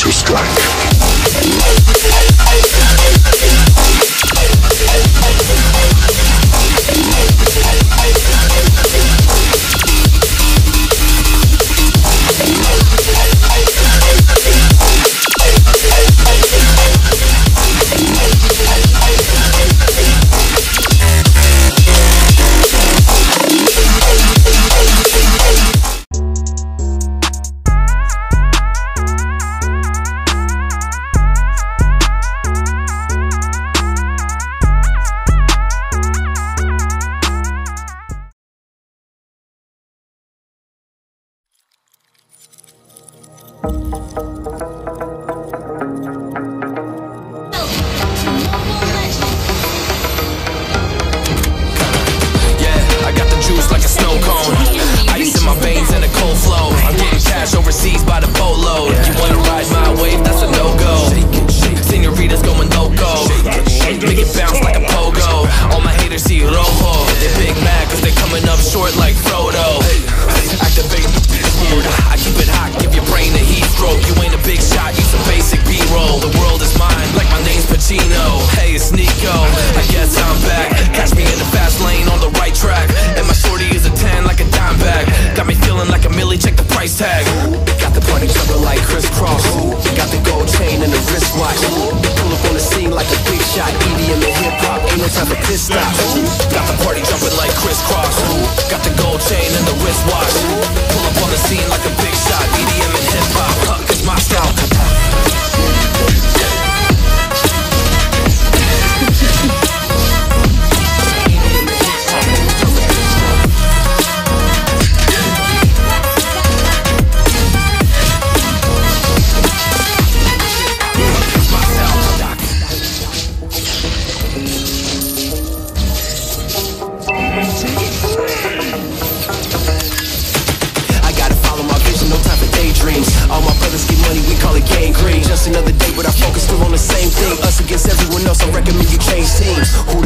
to strike. coming up short like Frodo. Activate I keep it hot, give your brain a heat stroke. You ain't a big shot, you some basic B-roll. The world is mine, like my name's Pacino. Hey, it's Nico. I guess I'm back. Catch me in the fast lane on the right track. And my shorty is a 10 like a dime bag. Got me feeling like a milli, check the price tag. Got the party jumper like crisscross. Got the gold chain and the wristwatch. Pull up on the scene like a big shot. EDM and hip hop, ain't no time for piss stop. Who's who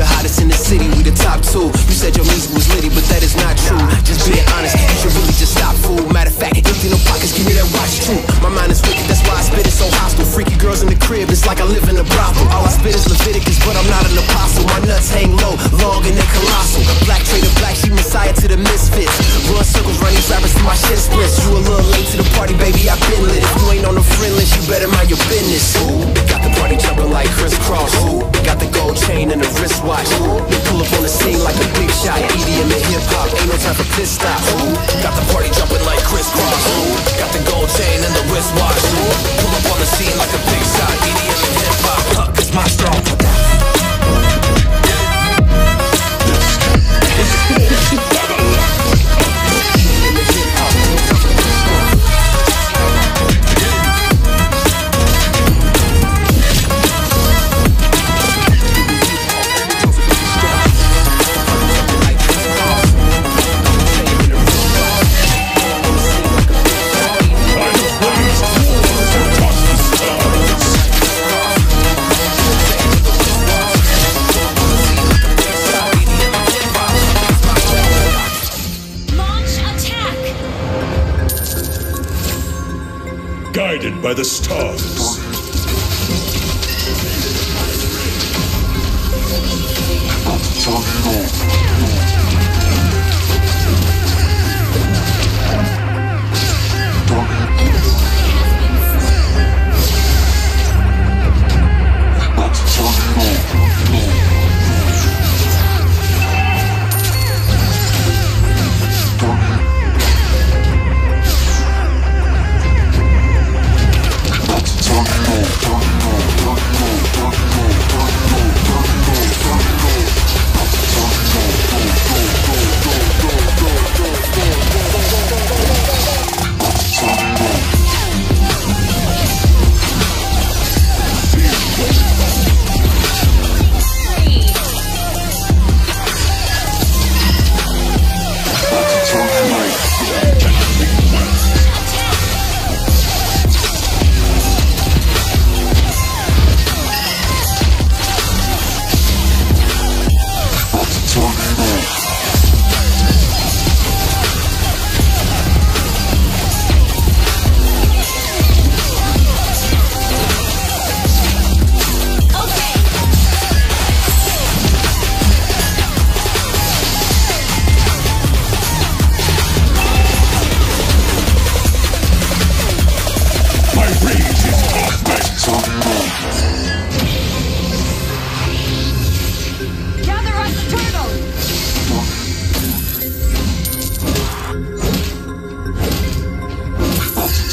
by the stars.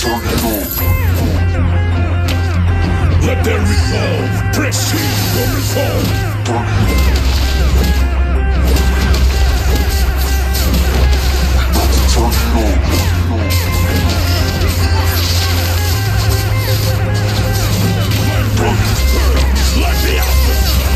Turn it. Let them resolve. Proceed or resolve. Turn it on. Turn it. Let me out!